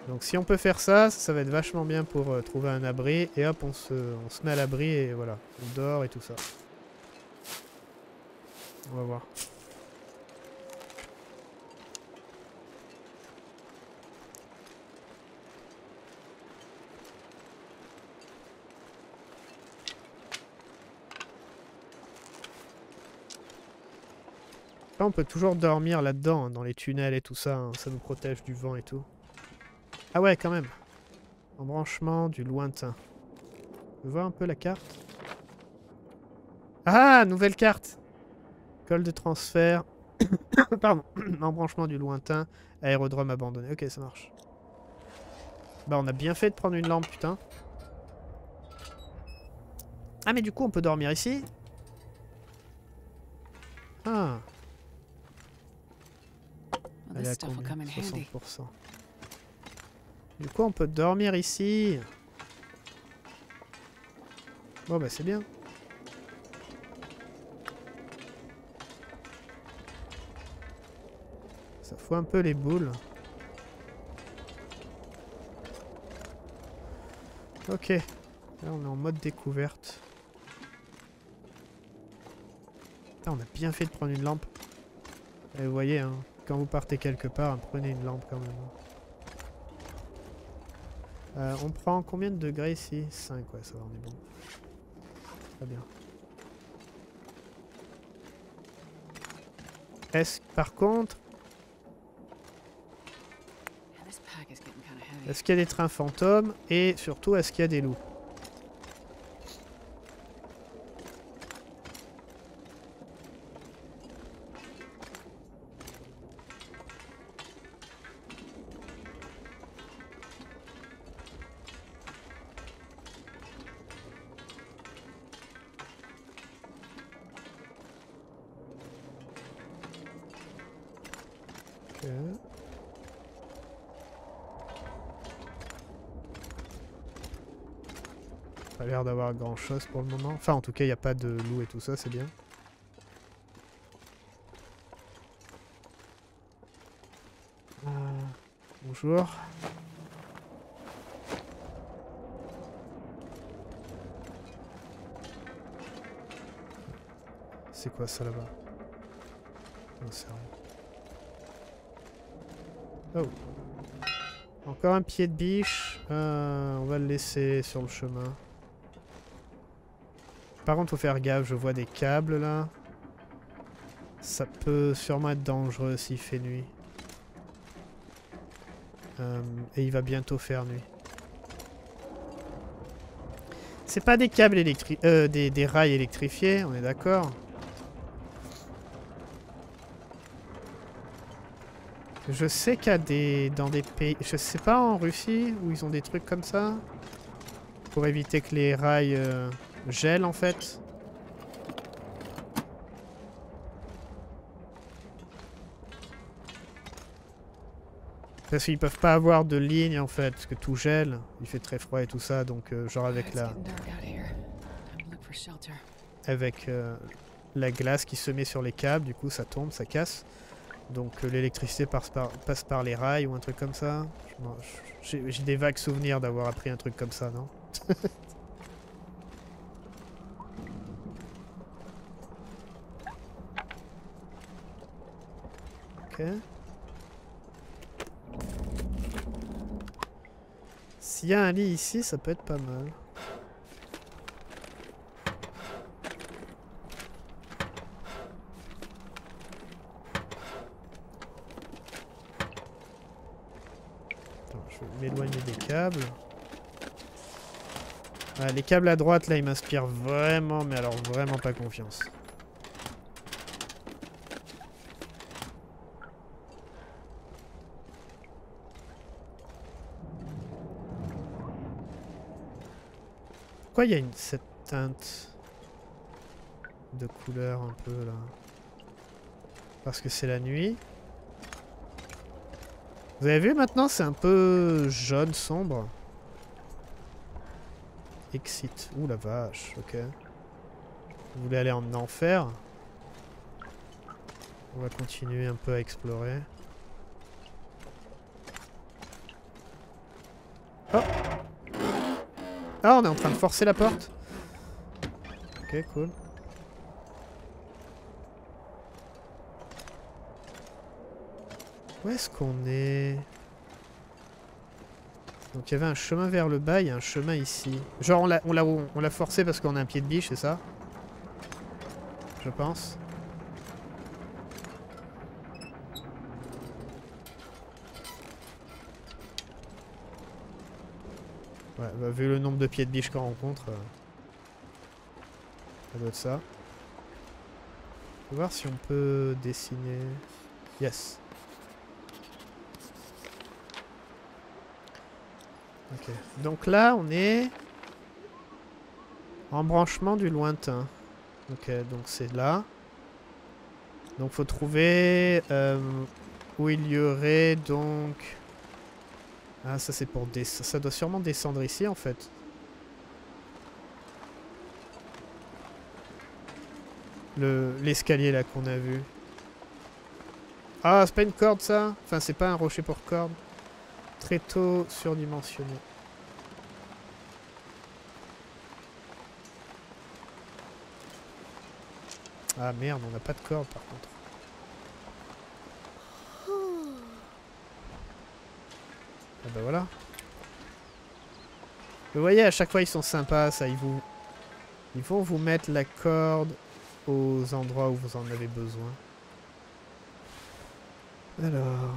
Donc si on peut faire ça, ça va être vachement bien pour euh, trouver un abri. Et hop, on se, on se met à l'abri et voilà. On dort et tout ça. On va voir. On peut toujours dormir là-dedans, hein, dans les tunnels et tout ça. hein, Ça nous protège du vent et tout. Ah ouais, quand même. Embranchement du lointain. Peut voir un peu la carte? Ah, nouvelle carte Col de transfert. Pardon. Embranchement du lointain. Aérodrome abandonné. Ok, ça marche. Bah, on a bien fait de prendre une lampe, putain. Ah, mais du coup, on peut dormir ici? Ah, elle est this à stuff will combien come in handy. 60%. Du coup, on peut dormir ici. Bon, bah, c'est bien. Ça fout un peu les boules. Ok. Là, on est en mode découverte. Putain, on a bien fait de prendre une lampe. Et vous voyez, hein, quand vous partez quelque part, prenez une lampe quand même. Euh, on prend combien de degrés ici? 5, ouais, ça va, on est bon. Très bien. Est-ce, par contre, est-ce qu'il y a des trains fantômes Et surtout, est-ce qu'il y a des loups? Pas l'air d'avoir grand chose pour le moment. Enfin, en tout cas, il n'y a pas de loup et tout ça, c'est bien. Euh, bonjour. C'est quoi ça là-bas? Oh. Encore un pied de biche. Euh, on va le laisser sur le chemin. Par contre, faut faire gaffe. Je vois des câbles là. Ça peut sûrement être dangereux s'il fait nuit. Euh, et il va bientôt faire nuit. C'est pas des câbles électriques, euh, des, rails électrifiés, on est d'accord. Je sais qu'il y a des dans des pays, je sais pas en Russie où ils ont des trucs comme ça pour éviter que les rails euh, gèlent en fait. Parce qu'ils peuvent pas avoir de ligne en fait, parce que tout gèle, il fait très froid et tout ça, donc euh, genre avec la, avec euh, la glace qui se met sur les câbles, du coup ça tombe, ça casse. Donc euh, l'électricité passe par, passe par les rails ou un truc comme ça. J'ai des vagues souvenirs d'avoir appris un truc comme ça, non? S'il y a un lit ici, ça peut être pas mal. Je vais m'éloigner des câbles. Ouais, les câbles à droite, là, ils m'inspirent vraiment, mais alors vraiment pas confiance. Pourquoi il y a cette teinte de couleur un peu là? Parce que c'est la nuit. Vous avez vu maintenant, c'est un peu jaune sombre. Exit. Ouh la vache, ok. Vous voulez aller en enfer? On va continuer un peu à explorer. Ah, on est en train de forcer la porte Ok, cool. Où est-ce qu'on est? Donc il y avait un chemin vers le bas, il y a un chemin ici. Genre on l'a forcé parce qu'on a un pied de biche, c'est ça? Je pense. Ouais, bah, vu le nombre de pieds de biche qu'on rencontre, euh, ça doit être ça. On voir si on peut dessiner. Yes. Ok. Donc là, on est en branchement du lointain. Ok, donc c'est là. Donc faut trouver euh, où il y aurait donc... Ah, ça c'est pour descendre. Ça doit sûrement descendre ici en fait. Le L'escalier là qu'on a vu. Ah, c'est pas une corde ça? Enfin, c'est pas un rocher pour corde. Très tôt surdimensionné. Ah merde, on n'a pas de corde par contre. Ah bah voilà. Vous voyez, à chaque fois ils sont sympas, ça, ils vous... Ils vont vous mettre la corde aux endroits où vous en avez besoin. Alors...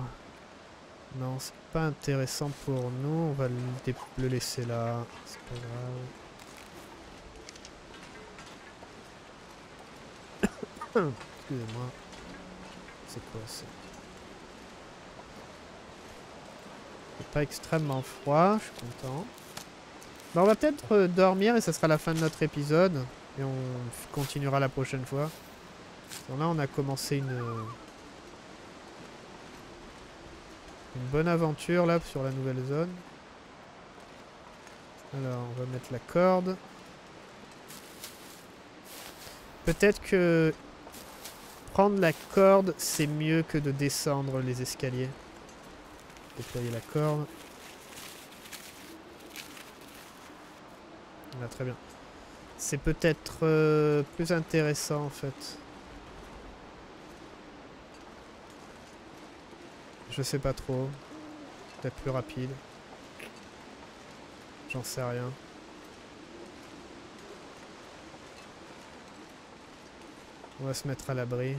Non, c'est pas intéressant pour nous, on va le, le laisser là, c'est pas grave. Excusez-moi. C'est quoi ça? Pas extrêmement froid, je suis content. Bah, on va peut-être euh, dormir et ça sera la fin de notre épisode. Et on continuera la prochaine fois. Là, on a commencé une... euh, Une bonne aventure là sur la nouvelle zone. Alors, on va mettre la corde. Peut-être que prendre la corde, c'est mieux que de descendre les escaliers. Déployer la corde. Là, très bien. C'est peut-être euh, plus intéressant en fait. Je sais pas trop. Peut-être plus rapide. J'en sais rien. On va se mettre à l'abri.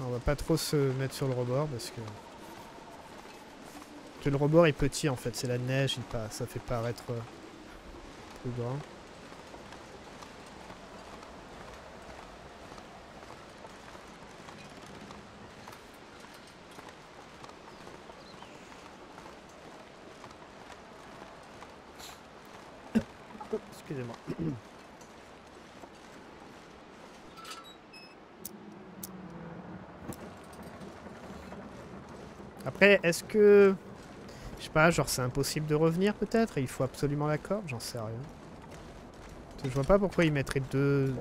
On va pas trop se mettre sur le rebord parce que... que le rebord est petit en fait, c'est la neige, ça fait paraître euh, plus grand. Excusez-moi. Après, est-ce que... Je sais pas, genre c'est impossible de revenir peut-être il faut absolument la corde? J'en sais rien. Je vois pas pourquoi ils mettraient deux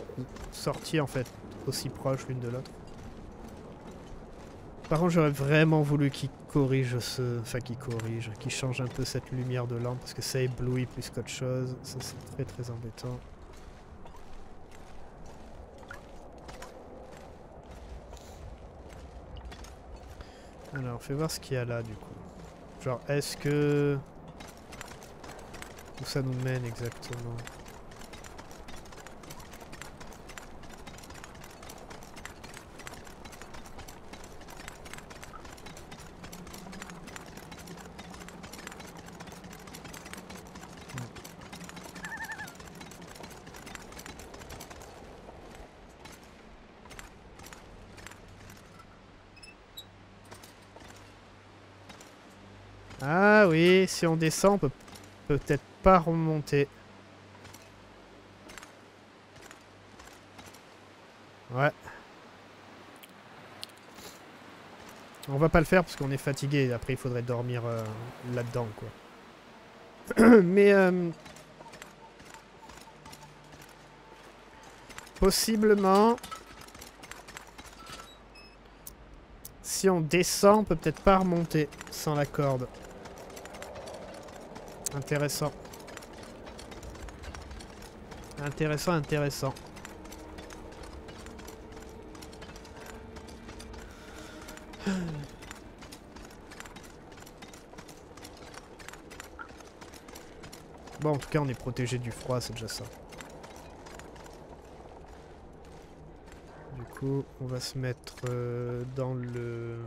sorties en fait aussi proches l'une de l'autre. Par contre, j'aurais vraiment voulu qu'il corrige ce... Enfin, qu'il corrige, qu'il change un peu cette lumière de lampe, parce que ça éblouit plus qu'autre chose. Ça, c'est très très embêtant. Alors, fais voir ce qu'il y a là, du coup. Genre, est-ce que... Où ça nous mène exactement Ah oui, si on descend, on peut peut-être pas remonter. Ouais. On va pas le faire parce qu'on est fatigué. Après, il faudrait dormir euh, là-dedans, quoi. Mais... Euh, possiblement... Si on descend, on peut peut-être pas remonter sans la corde. Intéressant. Intéressant, intéressant. Bon, en tout cas, on est protégé du froid, c'est déjà ça. Du coup, on va se mettre euh, dans le...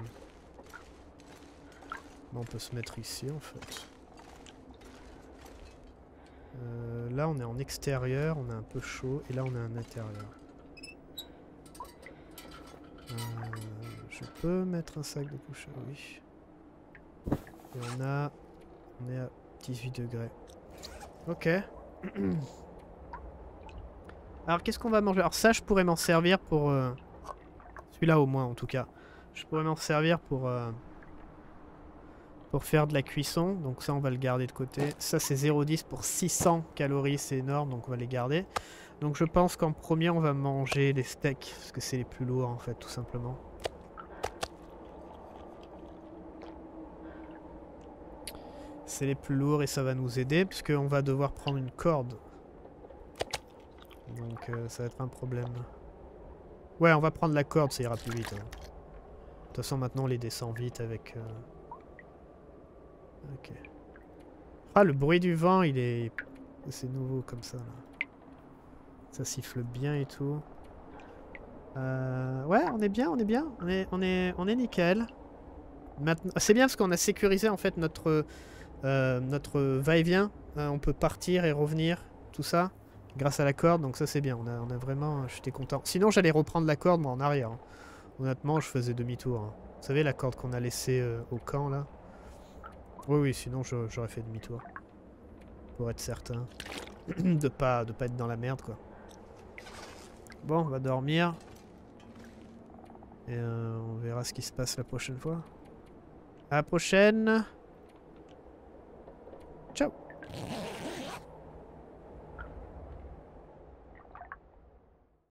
on peut se mettre ici, en fait. Euh, là, on est en extérieur, on est un peu chaud, et là, on est en intérieur. Euh, je peux mettre un sac de couche, oui. Et on a... On est à 18 degrés. Ok. Alors, qu'est-ce qu'on va manger? Alors ça, je pourrais m'en servir pour... Euh, celui-là, au moins, en tout cas. Je pourrais m'en servir pour pour faire de la cuisson. Donc ça, on va le garder de côté. Ça, c'est 0,10 pour 600 calories. C'est énorme, donc on va les garder. Donc je pense qu'en premier, on va manger les steaks. Parce que c'est les plus lourds, en fait, tout simplement. C'est les plus lourds et ça va nous aider. Puisqu'on va devoir prendre une corde. Donc euh, ça va être un problème. Ouais, on va prendre la corde, ça ira plus vite. Hein. De toute façon, maintenant, on les descend vite avec... Euh, Ok. Ah, le bruit du vent, il est... C'est nouveau comme ça. Ça siffle bien et tout. Euh... Ouais, on est bien, on est bien. On est, on est, nickel. C'est bien parce qu'on a sécurisé, en fait, notre, euh, notre va-et-vient. Euh, on peut partir et revenir, tout ça, grâce à la corde. Donc ça, c'est bien. On a, a vraiment... J'étais content. Sinon, j'allais reprendre la corde, moi, en arrière. Hein. Honnêtement, je faisais demi-tour. Hein. Vous savez, la corde qu'on a laissée au camp, là oui, oui, sinon j'aurais fait demi-tour. Pour être certain de pas de pas être dans la merde, quoi. Bon, on va dormir. Et euh, on verra ce qui se passe la prochaine fois. À la prochaine. Ciao